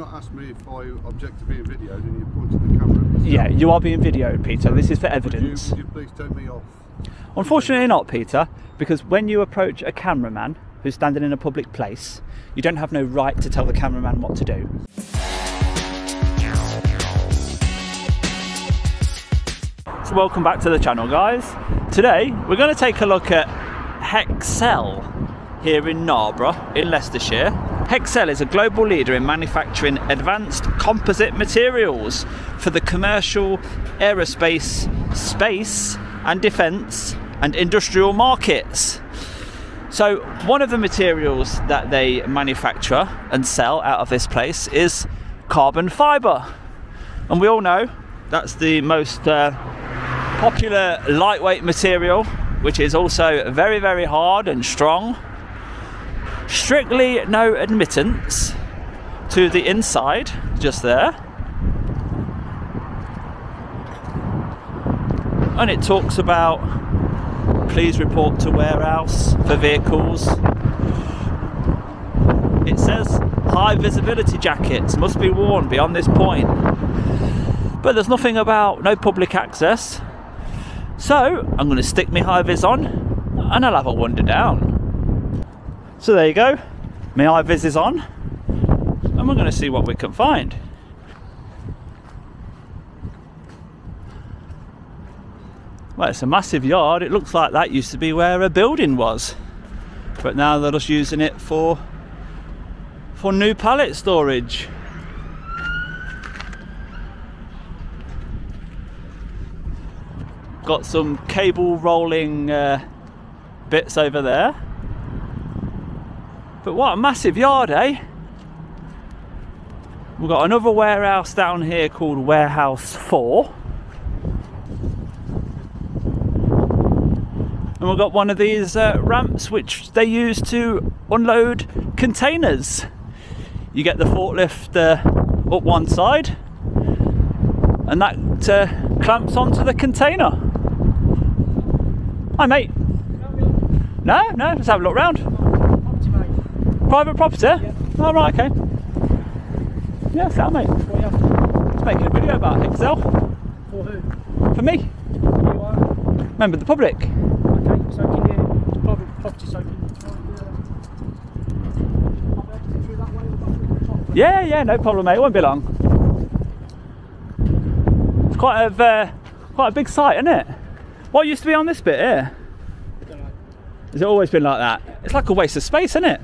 not asked me if I object to being videoed and you pointed the camera at me. Yeah, you are being videoed, Peter. This is for Would you, evidence. would you please turn me off? Unfortunately, not, Peter, because when you approach a cameraman who's standing in a public place, you don't have no right to tell the cameraman what to do. So, welcome back to the channel, guys. Today, we're going to take a look at Hexcel here in Narborough, in Leicestershire. Hexcel is a global leader in manufacturing advanced composite materials for the commercial, aerospace, space, and defence and industrial markets. So, one of the materials that they manufacture and sell out of this place is carbon fibre. And we all know that's the most uh, popular lightweight material, which is also very, very hard and strong. Strictly no admittance to the inside, just there. And it talks about please report to warehouse for vehicles. It says high visibility jackets must be worn beyond this point. But there's nothing about no public access. So I'm going to stick my high vis on and I'll have a wander down. So there you go, my eye vis is on and we're going to see what we can find. Well, it's a massive yard. It looks like that used to be where a building was. But now they're just using it for for new pallet storage. Got some cable rolling uh, bits over there. But what a massive yard, eh? We've got another warehouse down here called Warehouse 4. and we've got one of these uh, ramps which they use to unload containers. You get the forklift uh, up one side, and that uh, clamps onto the container. Hi, mate. No, no, let's have a look round. Private property? Yeah. Oh, right, okay. Yeah, so, mate. Just making a video about Excel. For who? For me. You are? Member of the public. Okay, so can you, private property, so can you, I'll be able to get through that way or back through the top? Yeah, yeah, no problem, mate. It won't be long. It's quite a uh, quite a big site, isn't it? What used to be on this bit here? Has it always been like that? It's like a waste of space, isn't it?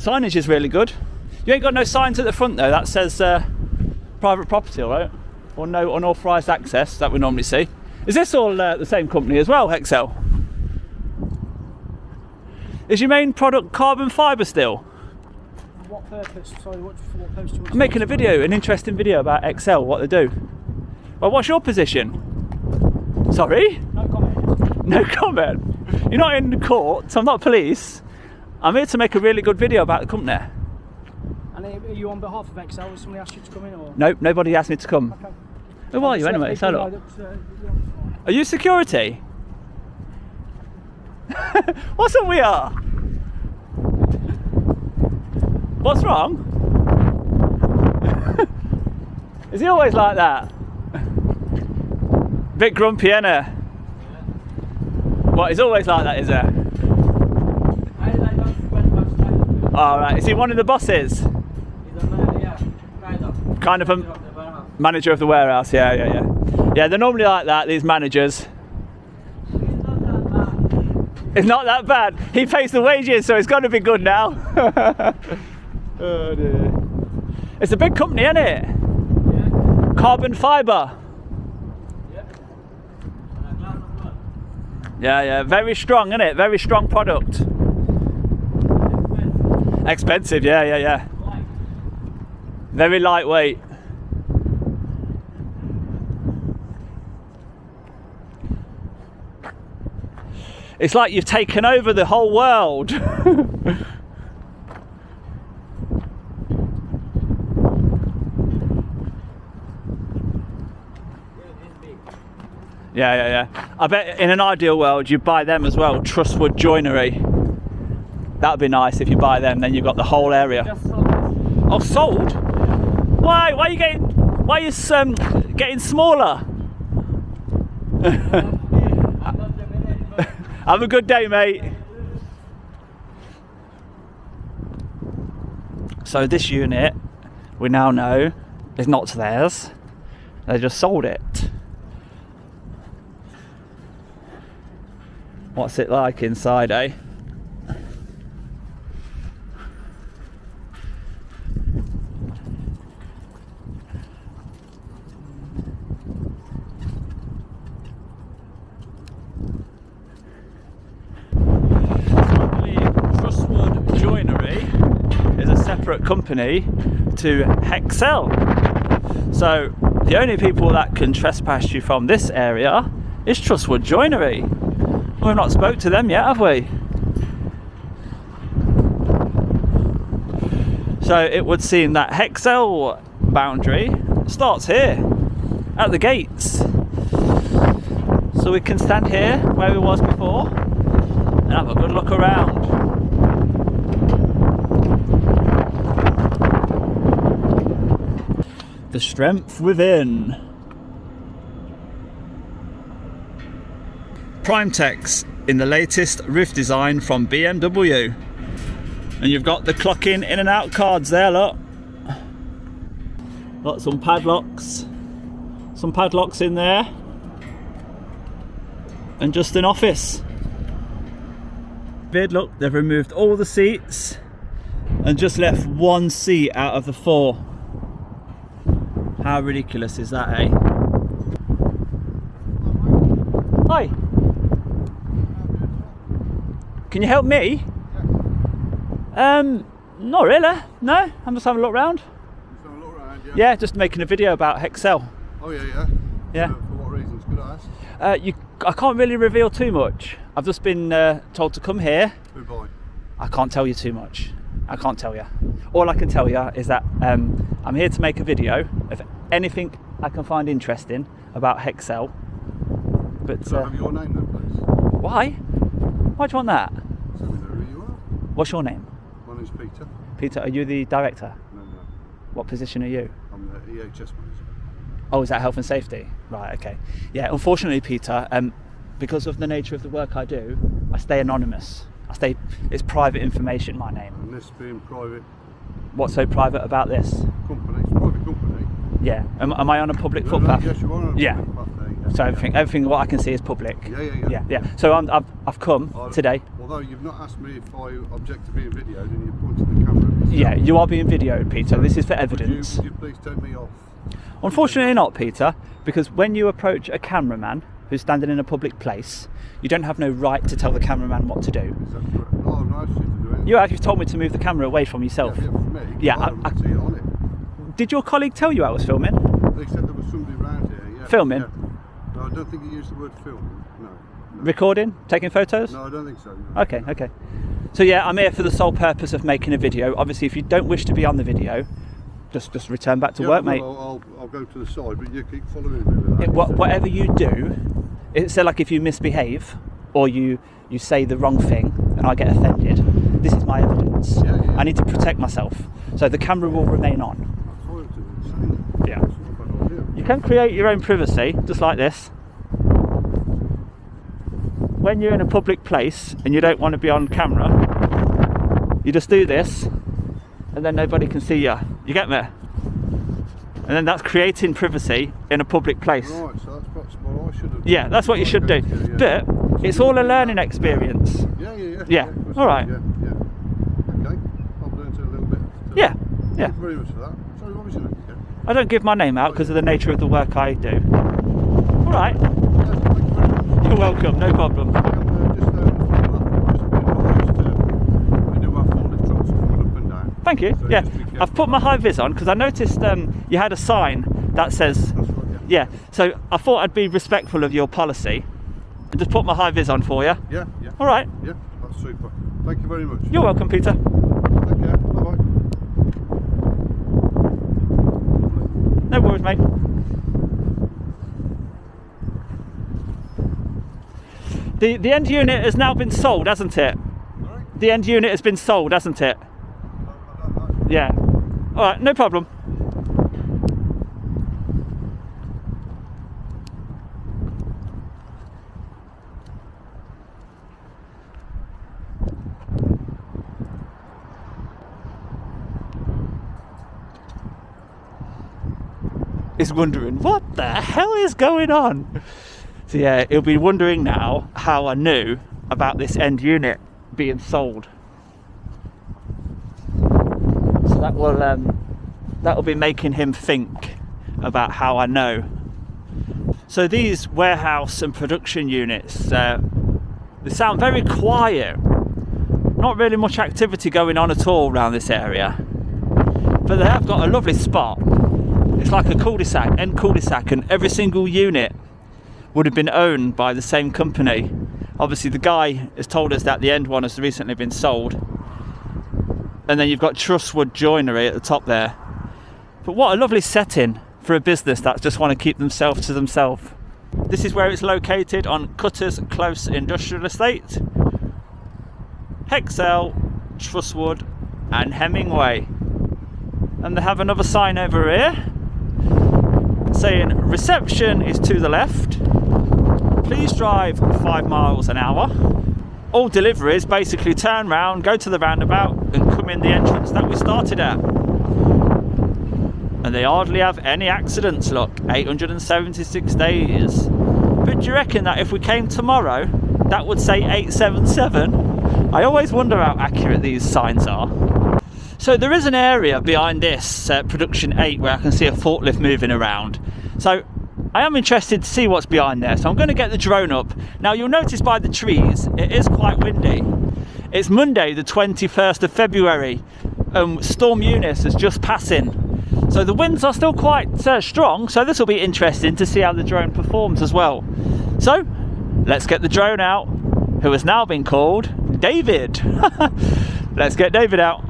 Signage is really good. You ain't got no signs at the front though. That says uh, private property, all right? Or no unauthorised access that we normally see. Is this all uh, the same company as well, Hexcel? Is your main product carbon fibre still? What purpose? Sorry, what, for what purpose you I'm making a video, an interesting video about Excel, what they do. Well, what's your position? Sorry? No comment. No comment. You're not in court, so I'm not police. I'm here to make a really good video about the company. And are you on behalf of Excel? Has somebody asked you to come in or? Nope, nobody asked me to come. Okay. Who are you anyway? people So know look. that, uh, Are you security? What's up we are? What's wrong? Is he always like that? Bit grumpy, innit? What, he's always like that, is he? Alright, is he one of the bosses? Kind of a manager of the warehouse, yeah, yeah, yeah. Yeah, they're normally like that, these managers. It's not that bad. He pays the wages, so it's got to be good now. oh dear. It's a big company, isn't it? Carbon fibre. Yeah, yeah, very strong, isn't it? Very strong product. Expensive, yeah, yeah, yeah. Very lightweight. It's like you've taken over the whole world. Yeah, yeah, yeah. I bet in an ideal world you'd buy them as well, Trustwood Joinery. That'd be nice if you buy them, then you've got the whole area. Oh, sold? Why? Why are you getting? Why are you um, getting smaller? Have a good day, mate. So this unit, we now know, is not theirs. They just sold it. What's it like inside, eh? I believe Trustwood Joinery is a separate company to Hexcel. So the only people that can trespass you from this area is Trustwood Joinery. We've not spoke to them yet, have we? So it would seem that Hexcel boundary starts here at the gates. So we can stand here where we was before and have a good look around. The strength within. Primetex in the latest roof design from BMW. And you've got the clocking in and out cards there, look. Got some padlocks. Some padlocks in there. And just an office. Bid, look, they've removed all the seats and just left one seat out of the four. How ridiculous is that, eh? Hi. Can you help me? Um, not really. No, I'm just having a look round. Just have a look around, yeah? Yeah, just making a video about Hexcel. Oh, yeah, yeah. Yeah. Uh, for what reasons? Could I ask? Uh, you, I can't really reveal too much. I've just been uh, told to come here. Who by? I can't tell you too much. I can't tell you. All I can tell you is that um, I'm here to make a video of anything I can find interesting about Hexcel. But uh, have your name then, please? why? Why do you want that? So we know who you are. What's your name? My name's Peter. Peter, are you the director? No, no. What position are you? I'm the EHS manager. Oh, is that health and safety? Right, okay. Yeah, unfortunately, Peter, um, because of the nature of the work I do, I stay anonymous. I stay, it's private information, my name. And this being private What's so private about this? company, it's a private company. Yeah. Am, am I on a public No, no, footpath? Yes, you are on a Yeah. yeah. So everything, everything what I can see is public. Yeah, yeah, yeah. Yeah, yeah. So I'm, I've, I've come I- today. Although you've not asked me if I object to being videoed and you pointed the camera. Yeah, you are being videoed, Peter. This is for Would you, evidence. would you please take me off? Unfortunately not, Peter, because when you approach a cameraman who's standing in a public place, you don't have no right to tell the cameraman what to do. Is that correct? Oh, no, I've not asked you to do. You actually told me to move the camera away from yourself. Yeah, yeah. Yeah, I, I- Did your colleague tell you I was filming? They said there was somebody around here. Yeah. Filming? Yeah. No, I don't think you used the word filming. No. no. Recording? Taking photos? No, I don't think so. no. Okay, okay. So yeah, I'm here for the sole purpose of making a video. Obviously, if you don't wish to be on the video, just just return back to Yeah, work, well, mate. I'll, I'll, I'll go to the side, but you keep following me. It- wha- whatever you do, it's so like if you misbehave or you you say the wrong thing and I get offended, this is my evidence. Yeah, yeah. I need to protect myself, so the camera will remain on. Yeah. That's not a bad idea. You can create your own privacy, just like this. When you're in a public place and you don't want to be on camera, you just do this, and then nobody can see you. You get me? And then that's creating privacy in a public place. Right, so that's what I should have Yeah, that's what you should do. Yeah. But it's all a learning experience. Yeah, yeah, yeah. Yeah, course all right. Yeah, yeah. Okay, I've learned a little bit. Yeah, yeah. Thank you very much for that. Sorry, what was your name? I don't give my name out because of the nature of the work I do. All right, you very much. you're welcome, no problem. Uh, uh, just be advised, we do have forklift trucks coming up and down. Thank you. Yeah, just be careful. I've put my high vis on because I noticed um, you had a sign that says, right, yeah. yeah. So I thought I'd be respectful of your policy and just put my high vis on for you. Yeah, yeah. All right, Yeah, that's super. Thank you very much. you're welcome, Peter. Take care. Bye bye. Worries, mate. The the end unit has now been sold, hasn't it? Alright. The end unit has been sold, hasn't it? Yeah. All right, no problem. Is wondering what the hell is going on. So yeah, he'll be wondering now how I knew about this end unit being sold. So that will um, that will be making him think about how I know. So these warehouse and production units, uh, they sound very quiet. Not really much activity going on at all around this area, but they have got a lovely spot it's like a cul-de-sac, end cul-de-sac, and every single unit would have been owned by the same company. Obviously, the guy has told us that the end one has recently been sold. And then you've got Trusswood Joinery at the top there. But what a lovely setting for a business that just want to keep themselves to themselves. This is where it's located on Cutters Close Industrial Estate, Hexcel, Trusswood, and Hemingway. And they have another sign over here saying reception is to the left. Please drive five miles an hour. All deliveries basically turn round, go to the roundabout, and come in the entrance that we started at. And they hardly have any accidents, look, 876 days. But do you reckon that if we came tomorrow, that would say 877? I always wonder how accurate these signs are. So there is an area behind this uh, production 8 where I can see a forklift moving around. So I am interested to see what's behind there. So I'm going to get the drone up. Now you'll notice by the trees, it is quite windy. It's Monday the 21st of February. Um, Storm Eunice is just passing. So the winds are still quite uh, strong. So this will be interesting to see how the drone performs as well. So let's get the drone out, who has now been called David. let's get David out.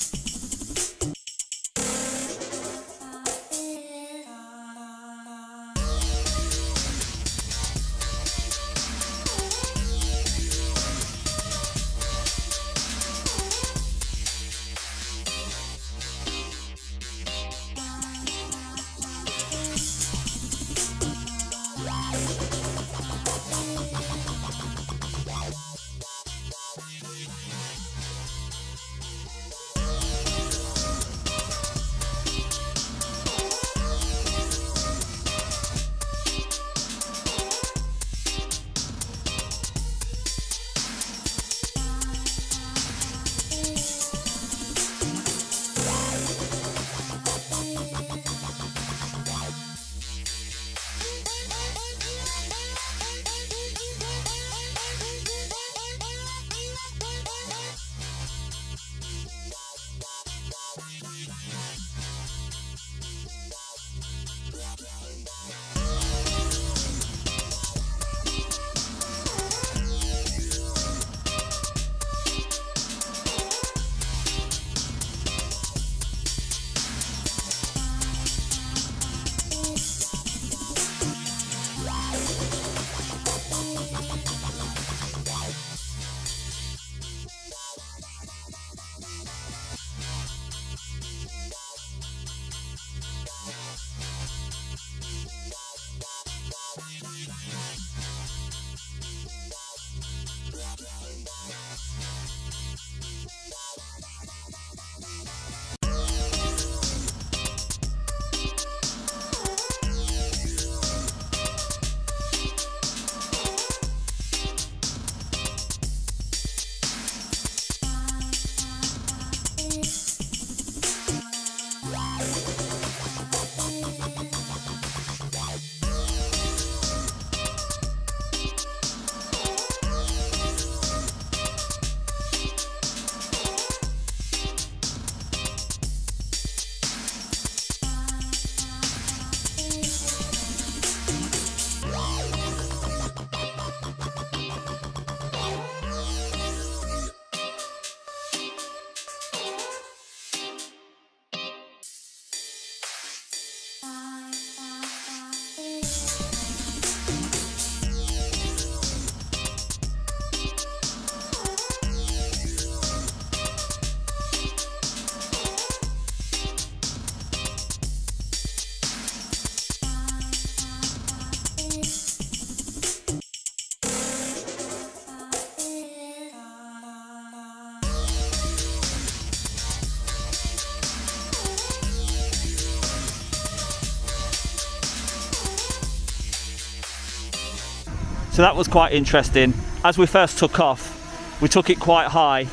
So that was quite interesting. As we first took off, we took it quite high.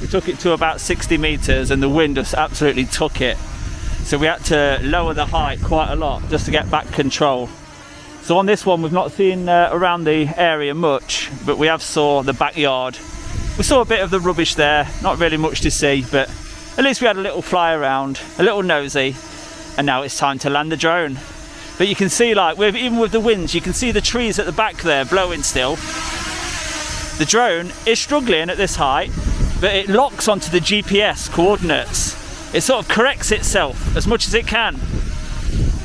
We took it to about 60 meters and the wind just absolutely took it. So we had to lower the height quite a lot just to get back control. So on this one, we've not seen uh, around the area much, but we have saw the backyard. We saw a bit of the rubbish there, not really much to see, but at least we had a little fly around, a little nosy, and now it's time to land the drone. But you can see like, with, even with the winds, you can see the trees at the back there blowing still. The drone is struggling at this height, but it locks onto the GPS coordinates. It sort of corrects itself as much as it can.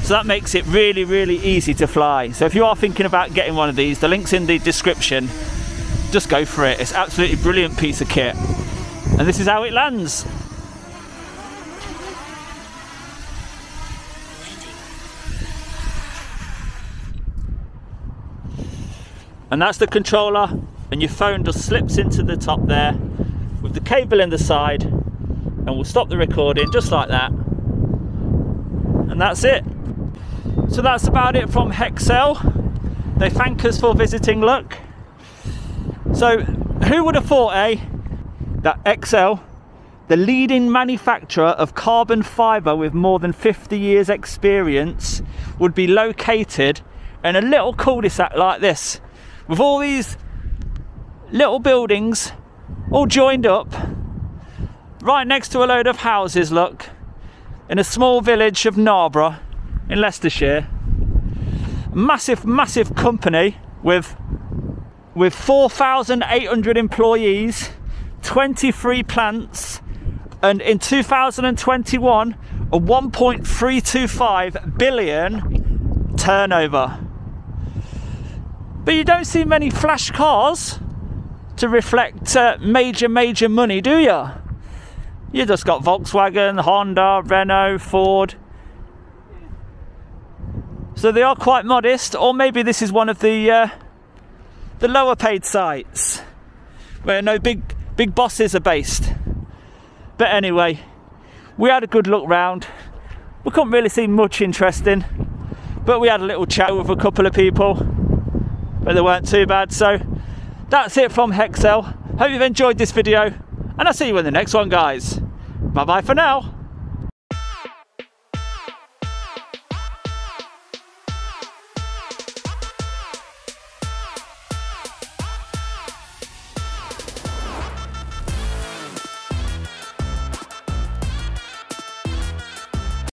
So that makes it really, really easy to fly. So if you are thinking about getting one of these, the link's in the description. Just go for it. It's absolutely brilliant piece of kit. And this is how it lands. And that's the controller. And your phone just slips into the top there with the cable in the side. And we'll stop the recording just like that. And that's it. So that's about it from Hexcel. They thank us for visiting look so who would have thought eh that Hexcel the leading manufacturer of carbon fibre with more than 50 years experience would be located in a little cul-de-sac like this with all these little buildings all joined up right next to a load of houses look in a small village of Narborough in Leicestershire. Massive massive company with with 4,800 employees 23 plants and in 2021 a 1.325 billion turnover but you don't see many flash cars to reflect uh, major, major money, do you? You just got Volkswagen, Honda, Renault, Ford. So they are quite modest, or maybe this is one of the uh, the lower paid sites where no big big bosses are based. But anyway, we had a good look round. We couldn't really see much interesting, but we had a little chat with a couple of people but they weren't too bad. So that's it from Hexcel. Hope you've enjoyed this video and I'll see you in the next one guys. Bye bye for now.